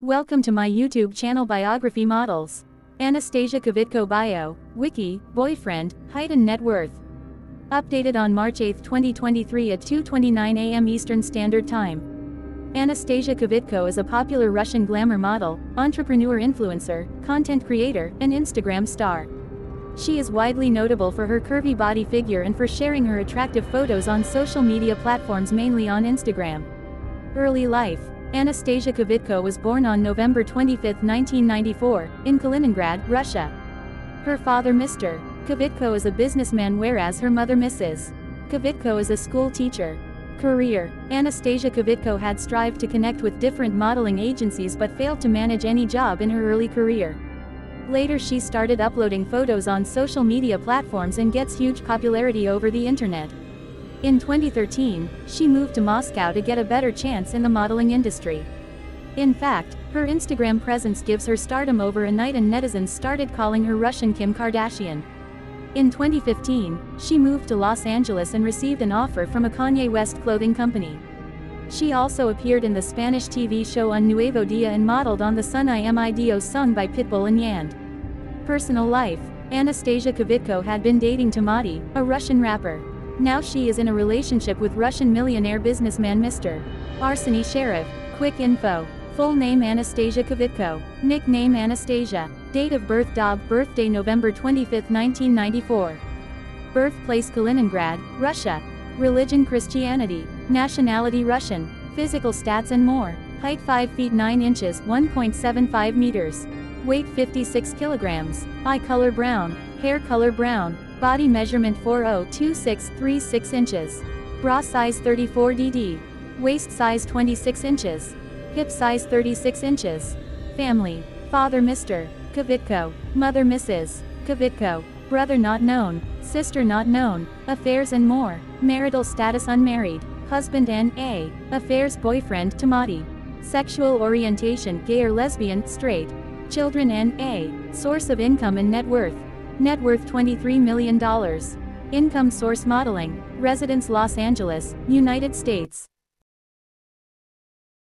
Welcome to my YouTube channel Biography Models. Anastasia Kvitko Bio, Wiki, Boyfriend, Height and Net Worth. Updated on March 8, 2023 at 2.29 am Eastern Standard Time. Anastasia Kvitko is a popular Russian glamour model, entrepreneur influencer, content creator, and Instagram star. She is widely notable for her curvy body figure and for sharing her attractive photos on social media platforms mainly on Instagram. Early life Anastasia Kvitko was born on November 25, 1994, in Kaliningrad, Russia. Her father Mr. Kvitko is a businessman whereas her mother Mrs. Kvitko is a school teacher. Career Anastasia Kvitko had strived to connect with different modeling agencies but failed to manage any job in her early career. Later she started uploading photos on social media platforms and gets huge popularity over the internet. In 2013, she moved to Moscow to get a better chance in the modeling industry. In fact, her Instagram presence gives her stardom over a night and netizens started calling her Russian Kim Kardashian. In 2015, she moved to Los Angeles and received an offer from a Kanye West clothing company. She also appeared in the Spanish TV show Un Nuevo Dia and modeled on the Son I Am sung by Pitbull and Yand. Personal life Anastasia Kvitko had been dating Timati, a Russian rapper. Now she is in a relationship with Russian millionaire businessman Mr. Arseny Sharev. Quick info. Full name Anastasia Kvitko. Nickname Anastasia. Date of birth Dob. Birthday November 25, 1994. Birthplace Kaliningrad, Russia. Religion Christianity. Nationality Russian. Physical stats and more. Height 5 feet 9 inches 1.75 meters. Weight 56 kilograms. Eye color brown. Hair color brown. Body measurement 402636 inches. Bra size 34 dd. Waist size 26 inches. Hip size 36 inches. Family. Father Mr. Kvitko. Mother Mrs. Kvitko. Brother not known. Sister not known. Affairs and more. Marital status unmarried. Husband N.A. Affairs boyfriend Timati. Sexual orientation gay or lesbian, straight. Children N.A. Source of income and net worth. Net worth $23 million. Income source modeling. Residence Los Angeles, United States.